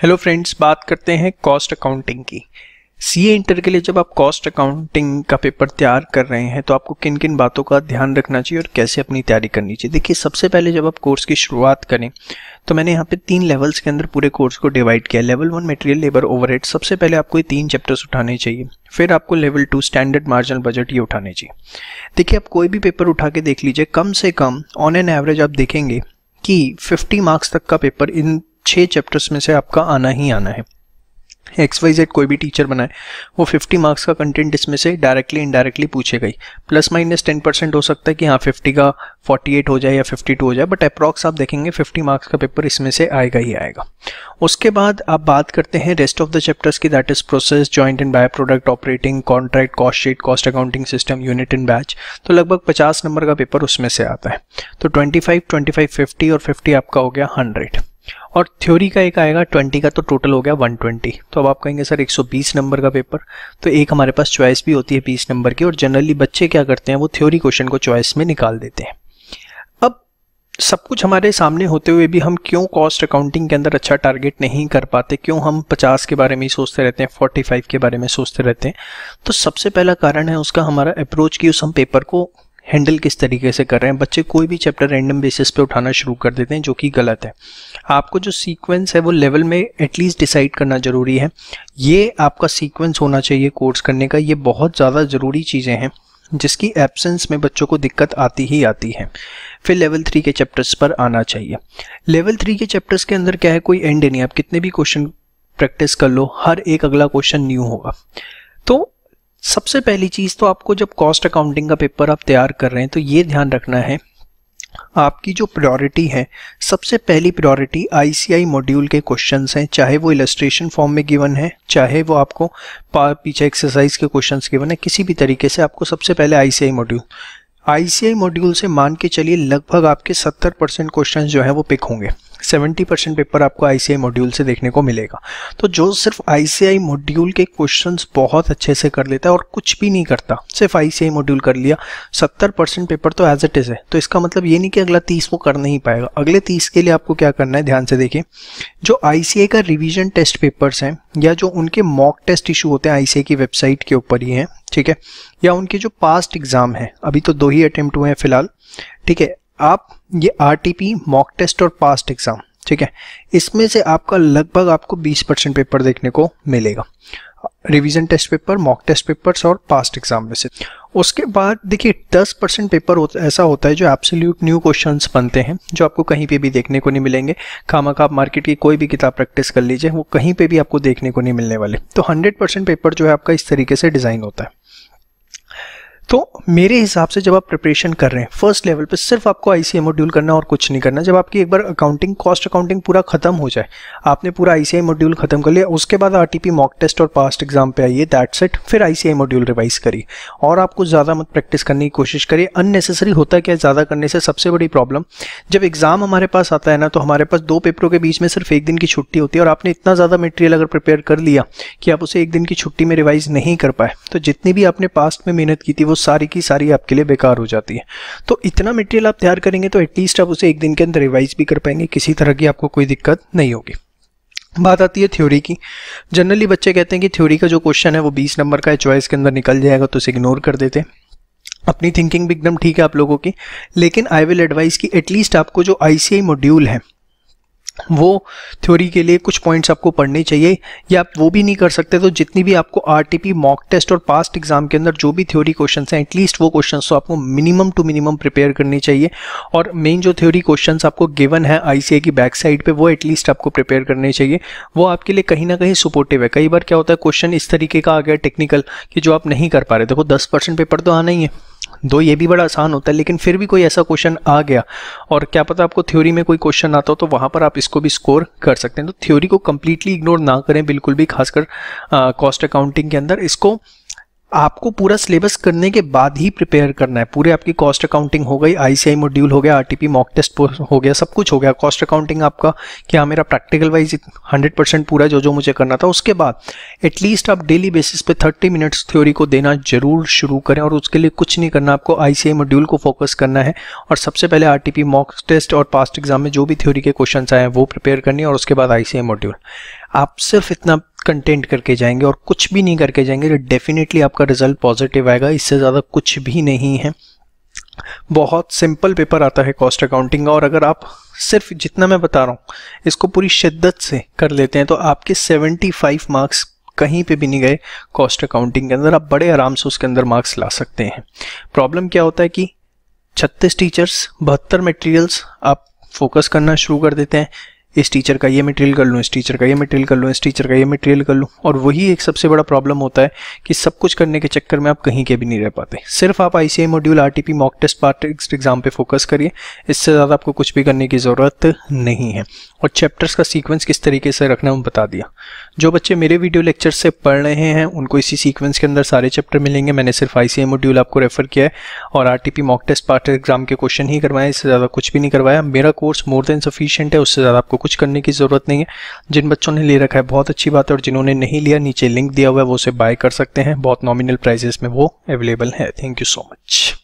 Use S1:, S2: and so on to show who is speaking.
S1: Hello friends बात करते हैं कॉस्ट अकाउंटिंग की। सीए इंटर के लिए जब आप कॉस्ट अकाउंटिंग का पेपर तैयार कर रहे हैं तो आपको किन किन बातों का ध्यान रखना चाहिए और कैसे अपनी तैयारी करनी चाहिए? देखिए, सबसे पहले जब आप कोर्स की शुरुआत करें तो मैंने यहाँ पे तीन लेवल्स के अंदर पूरे कोर्स को डिवाइड किया। Level one material labour overhead सबसे पहले आपको ये तीन चैप्टर्स उठाने चाहिए। फिर आपको level two standard marginal budget ये उठाने चाहिए। देखिए, आप कोई भी पेपर उठा के देख लीजिए, कम से कम ऑन एन एवरेज आप देखेंगे कि 50 मार्क्स तक का पेपर इन छः चैप्टर्स में से आपका आना ही आना है। एक्स वाई जेड कोई भी टीचर बनाए, वो 50 मार्क्स का कंटेंट इसमें से डायरेक्टली इनडायरेक्टली पूछेगा ही प्लस माइनस 10 परसेंट हो सकता है कि हाँ 50 का 48 हो जाए या 52 हो जाए बट अप्रॉक्स आप देखेंगे 50 मार्क्स का पेपर इसमें से आएगा ही आएगा। उसके बाद आप बात करते हैं रेस्ट ऑफ़ द चैप्टर्स की that is process joint and by product operating contract cost sheet cost accounting system unit in batch तो लगभग पचास नंबर का पेपर उसमें से आता है। तो twenty five twenty five fifty और फिफ्टी आपका हो गया हंड्रेड और थ्योरी का एक आएगा ट्वेंटी का तो टोटल हो गया वन ट्वेंटी तो अब आप कहेंगे, सर, एक सौ बीस नंबर का पेपर तो एक हमारे पास चॉइस भी होती है बीस नंबर की और जनरली बच्चे क्या करते हैं, वो थ्योरी क्वेश्चन को चॉइस में निकाल देते हैं। अब सब कुछ हमारे सामने होते हुए भी हम क्यों कॉस्ट अकाउंटिंग के अंदर अच्छा टारगेट नहीं कर पाते, क्यों हम 50 के बारे में ही सोचते रहते हैं 45 के बारे में सोचते रहते हैं? तो सबसे पहला कारण है उसका हमारा अप्रोच की उस हम पेपर को हैंडल किस तरीके से कर रहे हैं। बच्चे कोई भी चैप्टर रैंडम बेसिस पे उठाना शुरू कर देते हैं, जो कि गलत है। आपको जो सीक्वेंस है, वो लेवल में एटलीस्ट डिसाइड करना ज़रूरी है। ये आपका सीक्वेंस होना चाहिए कोर्स करने का। ये बहुत ज़्यादा ज़रूरी चीज़ें हैं, जिसकी एब्सेंस में बच्चों को दिक्कत आती ही आती है। फिर लेवल थ्री के चैप्टर्स पर आना चाहिए। लेवल थ्री के चैप्टर्स के अंदर क्या है? कोई एंड नहीं आप कितने भी क्वेश्चन प्रैक्टिस कर लो, हर एक अगला क्वेश्चन न्यू होगा। तो सबसे पहली चीज़ तो आपको जब कॉस्ट अकाउंटिंग का पेपर आप तैयार कर रहे हैं तो ये ध्यान रखना है, आपकी जो प्रायोरिटी है, सबसे पहली प्रायोरिटी आईसीआई मॉड्यूल के क्वेश्चंस हैं, चाहे वो इलस्ट्रेशन फॉर्म में गिवन है, चाहे वो आपको पीछे एक्सरसाइज के क्वेश्चंस गिवन है, किसी भी तरीके से आपको सबसे पहले आईसीआई मॉड्यूल आईसीआई मॉड्यूल से मान के चलिए, लगभग आपके 70 परसेंट क्वेश्चन जो है, वो पिक होंगे। 70 परसेंट पेपर आपको आईसीआई मॉड्यूल से देखने को मिलेगा। तो जो सिर्फ़ आईसीआई मॉड्यूल के क्वेश्चंस बहुत अच्छे से कर लेता है और कुछ भी नहीं करता। सिर्फ़ आईसीआई मॉड्यूल कर लिया। 70 परसेंट पेपर तो एज इट इज़ है। तो इसका मतलब ये नहीं कि अगला तीस वो कर नहीं पाएगा। अगले तीस के लिए आपको क्या करना है? ध्यान से देखिए जो आई का रिविजन टेस्ट पेपर्स हैं, या जो उनके मॉक टेस्ट इशू होते हैं आई की वेबसाइट के ऊपर ही हैं, ठीक है? या उनके जो पास्ट एग्ज़ाम है, अभी तो दो ही अटेम्प्ट हुए हैं फ़िलहाल, ठीक है? आप ये R T P mock test और पास्ट एग्ज़ाम ठीक है? इसमें से आपका लगभग आपको 20 परसेंट पेपर देखने को मिलेगा। Revision test paper mock test papers और पास्ट एग्ज़ाम में से। उसके बाद देखिए 10 परसेंट पेपर होता, ऐसा होता है जो एब्सोल्यूट न्यू क्वेश्चंस बनते हैं जो आपको कहीं पे भी देखने को नहीं मिलेंगे। खामा आप मार्केट की कोई भी किताब प्रैक्टिस कर लीजिए वो कहीं पे भी आपको देखने को नहीं मिलने वाले। तो 100 परसेंट पेपर जो है आपका इस तरीके से डिज़ाइन होता है। तो मेरे हिसाब से जब आप प्रिपरेशन कर रहे हैं फ़र्स्ट लेवल पे सिर्फ़ आपको आईसीआई मॉड्यूल करना और कुछ नहीं करना, जब आपकी एक बार अकाउंटिंग कॉस्ट अकाउंटिंग पूरा खत्म हो जाए, आपने पूरा आईसीआई मॉड्यूल खत्म कर लिया, उसके बाद आरटीपी मॉक टेस्ट और पास्ट एग्ज़ाम पे आइए दैट सेट फिर आईसीआई मॉड्यूल रिवाइज करिए। और आपको ज़्यादा मत प्रैक्टिस करने की कोशिश करिए अननेसेसरी होता है क्या ज़्यादा करने से? सबसे बड़ी प्रॉब्लम जब एग्ज़ाम हमारे पास आता है ना तो हमारे पास दो पेपरों के बीच में सिर्फ़ एक दिन की छुट्टी होती है और आपने इतना ज़्यादा मटेरियल अगर प्रिपेयर कर लिया कि आप उसे एक दिन की छुट्टी में रिवाइज नहीं कर पाए तो जितनी भी आपने पास्ट में मेहनत की थी, वो सारी की सारी आपके लिए बेकार हो जाती है। तो इतना मटेरियल आप तैयार करेंगे तो एटलीस्ट आप उसे एक दिन के अंदर रिवाइज भी कर पाएँगे, किसी तरह की आपको कोई दिक्कत नहीं होगी। बात आती है थ्योरी की। जनरली बच्चे कहते हैं कि थ्योरी का जो क्वेश्चन है वो 20 नंबर का है चॉइस के अंदर निकल जाएगा तो उसे इग्नोर कर देते अपनी थिंकिंग भी एकदम ठीक है आप लोगों की, लेकिन आई विल एडवाइस कि एटलीस्ट आपको जो आईसीआई मॉड्यूल है वो थ्योरी के लिए कुछ पॉइंट्स आपको पढ़ने चाहिए, या आप वो भी नहीं कर सकते तो जितनी भी आपको R T P mock test और पास्ट एग्ज़ाम के अंदर जो भी थ्योरी क्वेश्चन हैं एटलीस्ट वो क्वेश्चन तो आपको मिनिमम टू मिनिमम प्रिपेयर करनी चाहिए। और मेन जो थ्योरी क्वेश्चन आपको गिवन है आई की बैक साइड पर वो एटलीस्ट आपको प्रिपेयर करने चाहिए। वो आपके लिए कहीं ना कहीं सपोर्टिव है। कई बार क्या होता है क्वेश्चन इस तरीके का आ गया टेक्निकल कि जो आप नहीं कर पा रहे। देखो, दस पेपर तो आना ही है। दो, ये भी बड़ा आसान होता है, लेकिन फिर भी कोई ऐसा क्वेश्चन आ गया। और क्या पता आपको थ्योरी में कोई क्वेश्चन आता हो तो वहाँ पर आप इसको भी स्कोर कर सकते हैं। तो थ्योरी को कम्प्लीटली इग्नोर ना करें, बिल्कुल भी, खासकर कॉस्ट अकाउंटिंग के अंदर। इसको आपको पूरा सिलेबस करने के बाद ही प्रिपेयर करना है। पूरे आपकी कॉस्ट अकाउंटिंग हो गई आईसीआई मॉड्यूल हो गया आरटीपी मॉक टेस्ट हो गया, सब कुछ हो गया। कॉस्ट अकाउंटिंग आपका क्या मेरा प्रैक्टिकल वाइज हंड्रेड परसेंट पूरा जो जो मुझे करना था, उसके बाद एटलीस्ट आप डेली बेसिस पे थर्टी मिनट्स थ्योरी को देना ज़रूर शुरू करें और उसके लिए कुछ नहीं करना। आपको आईसीआई मॉड्यूल को फोकस करना है और सबसे पहले आरटीपी मॉक टेस्ट और पास्ट एग्ज़ाम में जो भी थ्योरी के क्वेश्चन आए हैं, वो प्रिपेयर करनी है और उसके बाद आईसीआई मॉड्यूल आप सिर्फ़ इतना कंटेंट करके जाएँगे और कुछ भी नहीं करके जाएँगे तो डेफिनेटली आपका रिज़ल्ट पॉजिटिव आएगा। इससे ज़्यादा कुछ भी नहीं है। बहुत सिंपल पेपर आता है कॉस्ट अकाउंटिंग का और अगर आप सिर्फ़ जितना मैं बता रहा हूँ, इसको पूरी शिद्दत से कर लेते हैं तो आपके 75 मार्क्स कहीं पे भी नहीं गए कॉस्ट अकाउंटिंग के अंदर। आप बड़े आराम से उसके अंदर मार्क्स ला सकते हैं। प्रॉब्लम क्या होता है कि छत्तीस टीचर्स बहत्तर मटेरियल्स आप फोकस करना शुरू कर देते हैं। इस टीचर का ये मटेरियल कर लूँ, इस टीचर का ये मटेरियल कर लूँ, इस टीचर का ये मटेरियल कर लूँ। और वही एक सबसे बड़ा प्रॉब्लम होता है कि सब कुछ करने के चक्कर में आप कहीं के भी नहीं रह पाते। सिर्फ़ आप I module R T mock test part exam पे फोकस करिए। इससे ज़्यादा आपको कुछ भी करने की ज़रूरत नहीं है। और चैप्टर्स का सीक्वेंस किस तरीके से रखना वो बता दिया। जो बच्चे मेरे वीडियो लेक्चर से पढ़ रहे हैं, उनको इसी सीक्वेंस के अंदर सारे चैप्टर मिलेंगे। मैंने सिर्फ़ आई मॉड्यूल आपको रेफर किया है और R T mock test part exam के क्वेश्चन ही करवाए, इससे ज़्यादा कुछ भी नहीं करवाया। मेरा कोर्स मोर देन सफिशियंट है, उससे ज़्यादा आपको कुछ करने की ज़रूरत नहीं है। जिन बच्चों ने ले रखा है, बहुत अच्छी बात है, और जिन्होंने नहीं लिया, नीचे लिंक दिया हुआ है, वो उसे बाय कर सकते हैं। बहुत नॉमिनल प्राइजेस में वो अवेलेबल है। Thank you so much